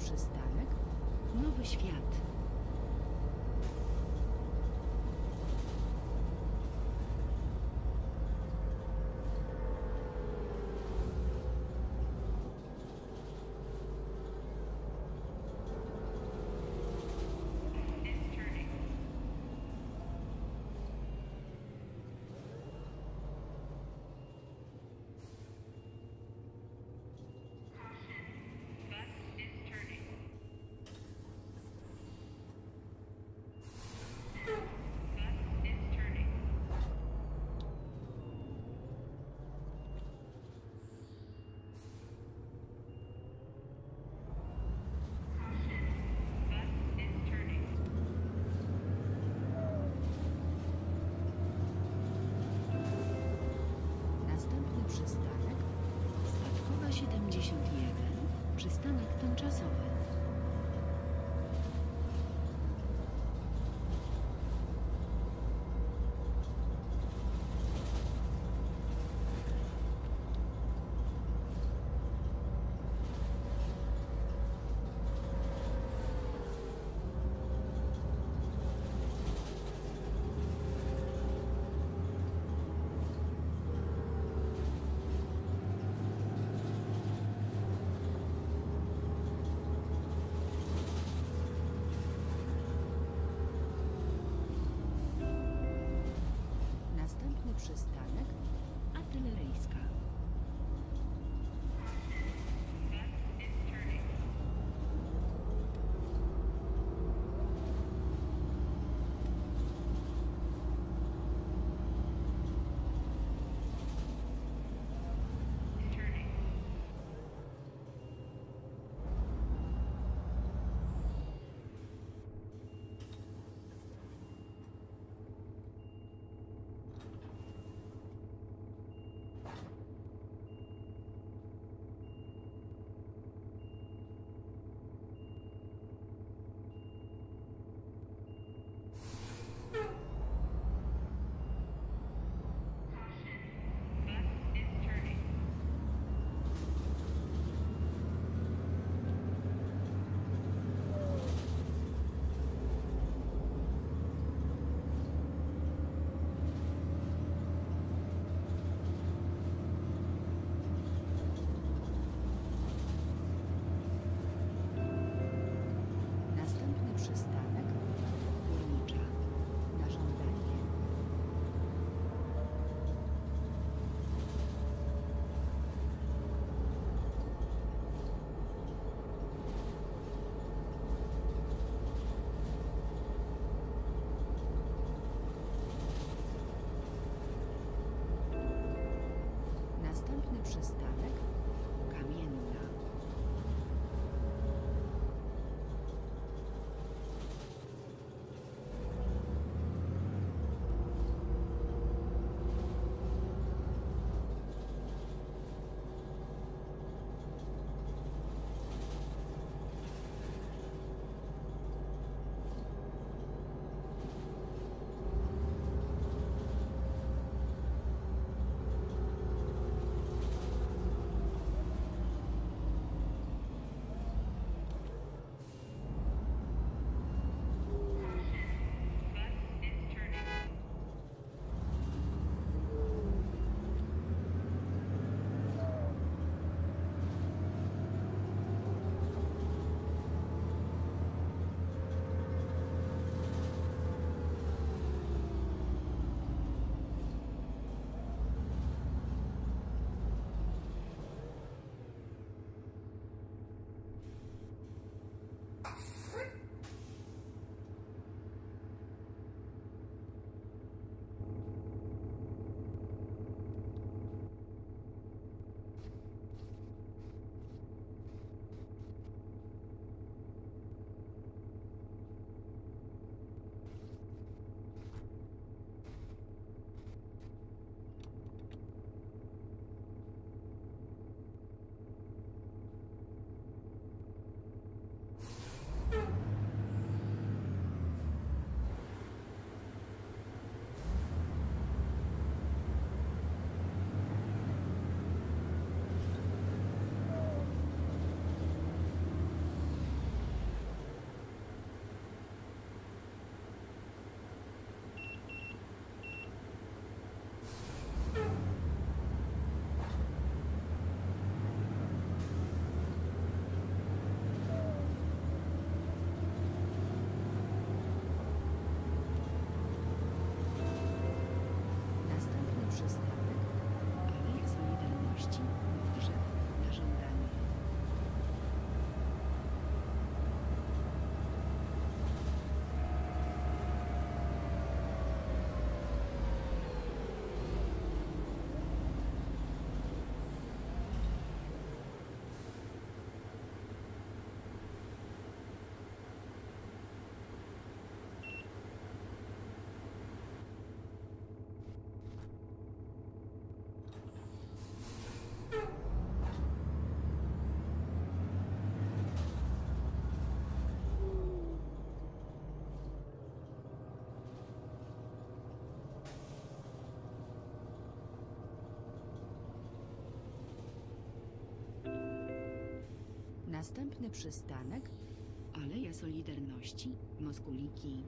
przystanek Nowy Świat. Następny przystanek Statkowa 71. Przystanek tymczasowy. Przystanek Następny przystanek Aleja Solidarności Moskuliki.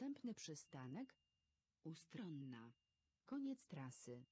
Następny przystanek Ustronna. Koniec trasy.